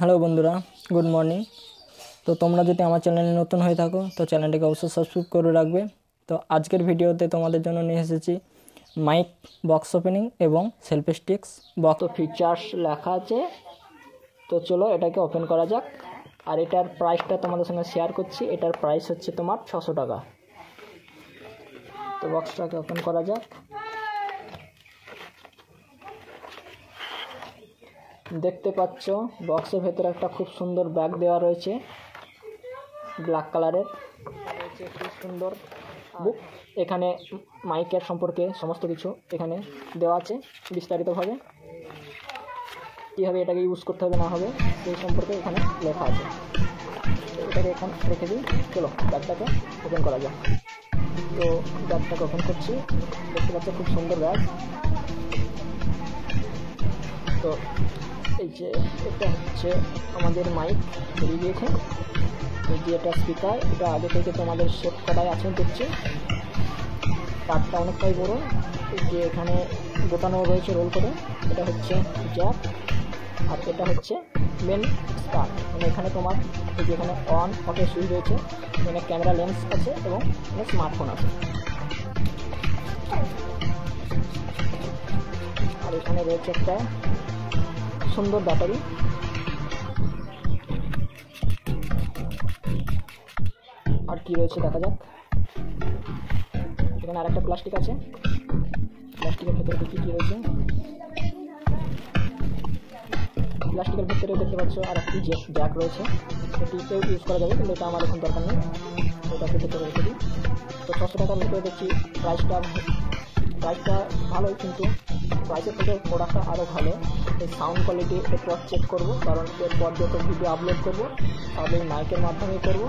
Hello বন্ধুরা, good morning. তো তোমরা যদি আমার চ্যানেলে নতুন হয়ে থাকো, তো চ্যানেলটিকে অবশ্যই সাবস্ক্রাইব করে রাখবে। তো আজকের ভিডিওতে তোমাদের জন্য নিয়ে এসেছি মাইক বক্স ওপেনিং এবং সেলফি স্টিক্স বক্স ফিচার্স লেখা আছে। তো চলো এটাকে ওপেন করা যাক। আর এটার প্রাইসটা তোমাদের সঙ্গে শেয়ার করছি। এটার প্রাইস হচ্ছে তোমার ছশো টাকা। তো বক্সটাকে ওপেন করা যাক। দেখতে পাচ্ছ বক্সের ভেতরে একটা খুব সুন্দর ব্যাগ দেওয়া রয়েছে ব্ল্যাক কালারের রয়েছে খুব সুন্দর বুক এখানে মাইকের সম্পর্কে সমস্ত কিছু এখানে দেওয়া আছে বিস্তারিতভাবে। কীভাবে এটাকে ইউজ করতে হবে, না হবে, সেই সম্পর্কে এখানে লেখা আছে। এটাকে এখন রেখে দিই। চলো ব্যাগটাকে ওপেন করা যাক। তো ব্যাগটাকে ওপেন করছি। দেখতে পাচ্ছ, খুব সুন্দর ব্যাগ তো এই যে, এটা হচ্ছে আমাদের মাইক বেরিয়ে গিয়েছে যে এটা স্পিকার এটা আগে থেকে তোমাদের সেট করাই আছে দেখছি। তারটা অনেকটাই বড়। যে এখানে বোটানো রয়েছে রোল করে। এটা হচ্ছে জ্যাক আর এটা হচ্ছে মেন স্টার মানে এখানে তোমার, এই যে এখানে অন অফের সুইচ রয়েছে এখানে ক্যামেরা লেন্স আছে এবং এখানে স্মার্টফোন আছে। আর এখানে রয়েছে একটা সুন্দর ব্যাটারি আর কি রয়েছে দেখা যাক। এখানে আরেকটা প্লাস্টিক আছে। প্লাস্টিকের ভেতরে দেখি কি রয়েছে। প্লাস্টিকের ভেতরে দেখতে পাচ্ছ আর একটি জ্যাক রয়েছে। এটিকেও ইউজ করা যাবে, কিন্তু এটা আমার এখন দরকার নেই। এটাকে ভেতরে রেখে দিই। তো ছশো টাকার ভিতরে দেখছি প্রাইসটা প্রাইসটা ভালোই কিন্তু প্রাইসের থেকে প্রোডাক্টটা আরও ভালো। এই সাউন্ড কোয়ালিটি এরপর চেক করব, কারণ এরপর যত ভিডিও আপলোড করব এই মাইকের মাধ্যমেই করব।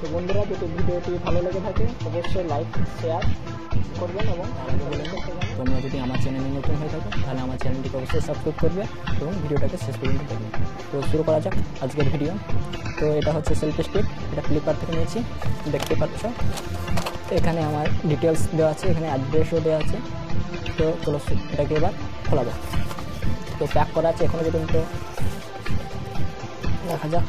তো বন্ধুরা, যদি ভিডিওটি ভালো লেগে থাকে, অবশ্যই লাইক শেয়ার করবেন এবং তোমরা যদি আমার চ্যানেলে নতুন হয়ে থাকো, তাহলে আমার চ্যানেলটিকে অবশ্যই সাবস্ক্রাইব করবে এবং ভিডিওটাকে শেষ পর্যন্ত দেখবে। তো শুরু করা যাক আজকের ভিডিও তো এটা হচ্ছে সেলফি স্টিক এটা ফ্লিপকার্ট থেকে নিয়েছি। দেখতে পাচ্ছ? এখানে আমার ডিটেলস দেওয়া আছে, এখানে অ্যাড্রেসও দেওয়া আছে। তো চলো এটাকে এবার খোলা যাক। তো প্যাক করা আছে এখনও পর্যন্ত। দেখা যাক।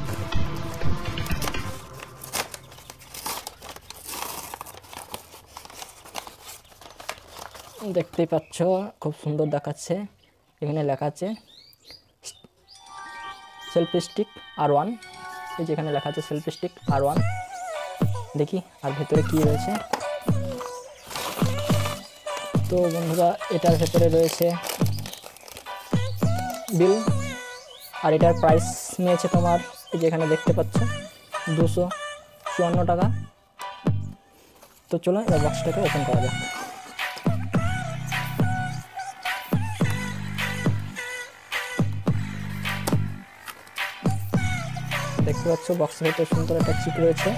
দেখতেই পাচ্ছ, খুব সুন্দর দেখাচ্ছে। এখানে লেখা আছে সেলফি স্টিক আর ওয়ান এই যে এখানে লেখা আছে সেলফি স্টিক আর ওয়ান দেখি, আর ভেতরে কি রয়েছে? তো বন্ধুরা, এটার ভেতরে রয়েছে বিল। আর এটার প্রাইস নিয়েছে তোমার, এই যে এখানে দেখতে পাচ্ছ, দুশো চুয়ান্ন টাকা। তো চলো, এবার বক্সটাকে ওপেন করা যাক। দেখতে পাচ্ছ বক্সের ভেতরে সুন্দর একটা চিক রয়েছে।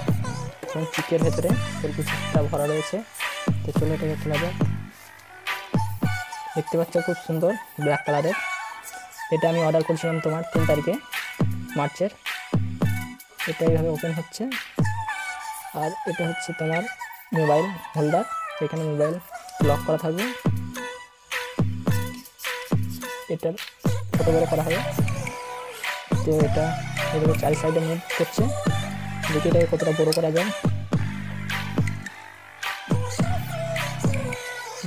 এবং চিকের ভেতরে সেলফি চিকটা ভরা রয়েছে। তো চলো, এটাকে খোলা যাক। দেখতে পাচ্ছ, খুব সুন্দর ব্ল্যাক কালারের এটা আমি অর্ডার করেছিলাম তোমার তিন তারিখে, মার্চের। এটা এইভাবে ওপেন হচ্ছে। আর এটা হচ্ছে তোমার মোবাইল হোল্ডার এখানে মোবাইল লক করা থাকবে। এটার ছোটো বড়ো করা হবে। তো এটা এগুলো চারি সাইডে মুভ করছে। দেখি এটাকে কতটা বড়ো করা যায়।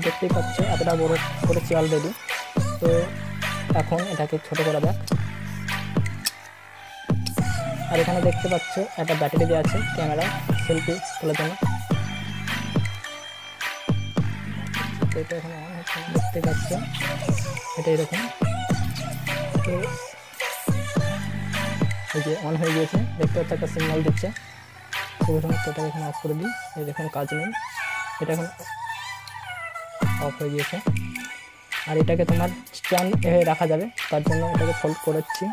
দেখতেই পাচ্ছ, এতটা বড় করেছি অলরেডি তো এখন এটাকে ছোট করা যাক। আর এখানে দেখতে পাচ্ছ একটা ব্যাটারি দেওয়া আছে, ক্যামেরা, সেলফি তোলার জন্য। এটা এখানে অন হচ্ছে, দেখতে পাচ্ছ? এটা এরকম। এই যে অন হয়ে গিয়েছে, দেখতে পাচ্ছ একটা সিগন্যাল দিচ্ছে। তো এখানে অফ করে দিই এই দেখুন কাজ নেই। এটা এখন অফ হয়ে গিয়েছে। আর এটাকে তোমার স্ট্যান্ড এভাবে রাখা যাবে। তার জন্য এটাকে ফোল্ড করেছি।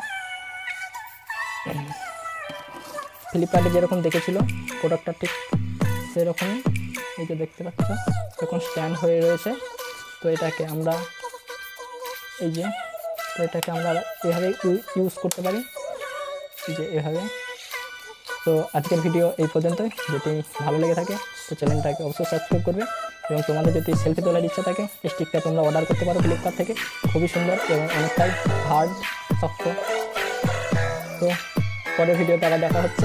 ফ্লিপকার্টে যেরকম দেখেছিল প্রোডাক্টটা ঠিক সেরকমই। এই যে দেখতে পাচ্ছ, এখন স্ট্যান্ড হয়ে রয়েছে। তো এটাকে আমরা এই যে, তো এটাকে আমরা এভাবে ইউজ করতে পারি। এই যে এভাবে। তো আজকের ভিডিও এই পর্যন্তই। যদি ভালো লেগে থাকে, তো চ্যানেলটাকে অবশ্যই সাবস্ক্রাইব করবে। এবং তোমাদের যদি সেলফি তোলার ইচ্ছা থাকে স্টিকটা তোমরা অর্ডার করতে পারো ফ্লিপকার্ট থেকে। খুবই সুন্দর এবং অনেকটাই হার্ড শক্ত। তো পরের ভিডিওতে আবার দেখা হচ্ছে।